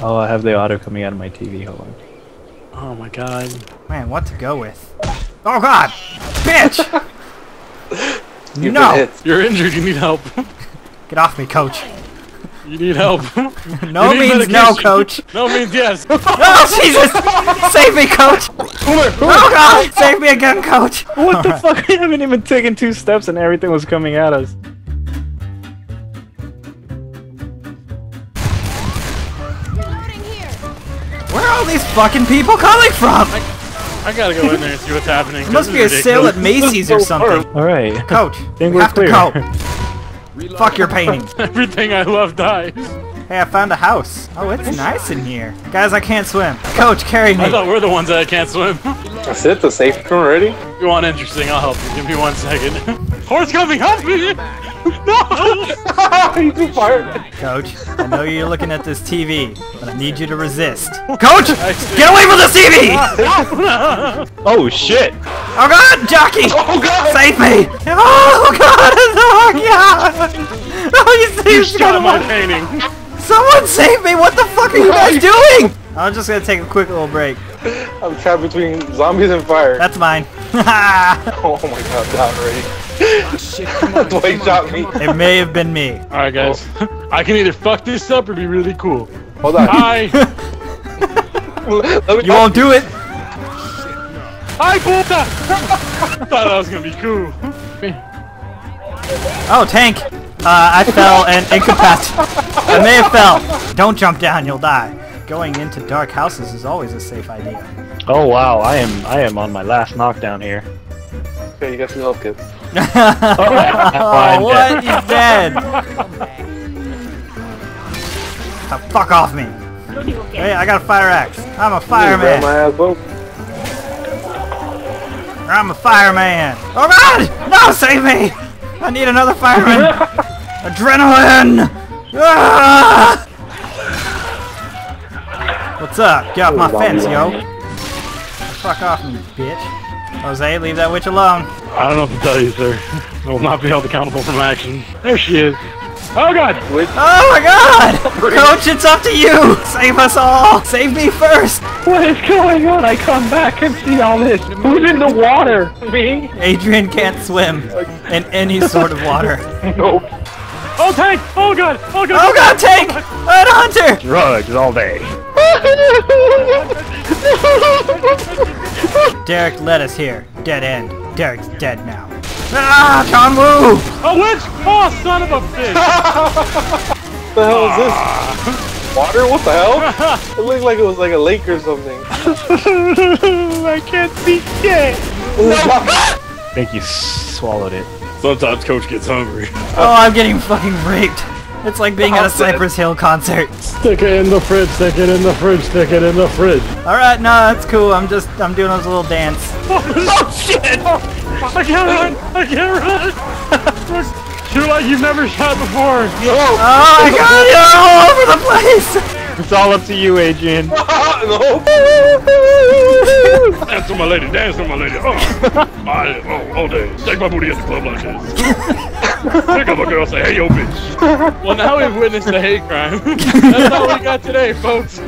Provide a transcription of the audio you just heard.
Oh, I have the auto coming out of my TV. Hold on. Oh my god. Man, what to go with? Oh god! Bitch! You've no! You're injured, you need help. Get off me, coach. You need help. No need means no, coach. no means yes. Oh, Jesus! Save me, coach! Oh god! Save me again, coach! What the fuck? I haven't even taken two steps and everything was coming at us. Are all these fucking people coming from? I gotta go in there and see what's happening. It must be a sale at Macy's or something. Alright. Coach, Think we we're have to clear. go. Fuck your painting. Everything I love dies. Hey, I found a house. Oh, it's nice in here. Guys, I can't swim. Coach, carry me. I thought we're the ones that can't swim. That's it, the safe room already? If you want interesting, I'll help you. Give me one second. Horse coming, help me! No! you too fired. Coach, I know you're looking at this TV, but I need you to resist. Coach, get away from the TV! Oh shit! Oh god, jockey! Oh god! Save me! Oh god! Oh god! Oh, you You saved shot my me! painting. Someone save me! What the fuck are you guys doing? I'm just gonna take a quick little break. I'm trapped between zombies and fire. That's mine. Oh my god, down already. Dwight shot me. it may have been me. Alright, guys. I can either fuck this up or be really cool. Hold on. Hi! You won't do it. Hi, puta! Thought that was gonna be cool. Oh, tank. Uh, I fell and incapacitated. I may have fell. Don't jump down, you'll die. Going into dark houses is always a safe idea. Oh wow, I am I am on my last knockdown here. Okay, you got some health kits. oh, I'm what? He's dead. Oh, fuck off me. Hey, I got a fire axe. I'm a Grab fireman. my ass both. I'm a fireman. Oh god! No, save me! I need another fireman. Adrenaline! Ah! What's up? Get off my oh, fence, yo. Fuck off me, bitch. Jose, leave that witch alone. I don't know what to tell you, sir. I will not be held accountable for my actions. There she is. Oh god! Oh my god! Coach, it's up to you! Save us all! Save me first! What is going on? I come back and see all this. Who's in the water? Me? Adrian can't swim in any sort of water. Nope. Oh tank! Oh god! Oh god! Oh god, tank! Oh, An hunter! Drugs all day. Derek led us here. Dead end. Derek's dead now. Ah, John Woo! A witch! Oh son of a bitch! What the hell is this? Water? What the hell? It looked like it was like a lake or something. I can't see shit! I think you swallowed it. Sometimes coach gets hungry. Oh, I'm getting fucking raped. It's like being at a I'm dead. Cypress Hill concert. Stick it in the fridge, stick it in the fridge, stick it in the fridge. Alright, no, that's cool. I'm just, I'm doing this little dance. Oh shit! I can't run! I can't run! Shoot like you've never shot before! Oh my god, you're all over the place! It's all up to you, Adrian. Dance with my lady, dance with my lady. Oh, my, oh, all day. Take my booty at the club like this. Pick up a girl, say, hey, yo, bitch. Well, now we've witnessed a hate crime. That's all we got today, folks.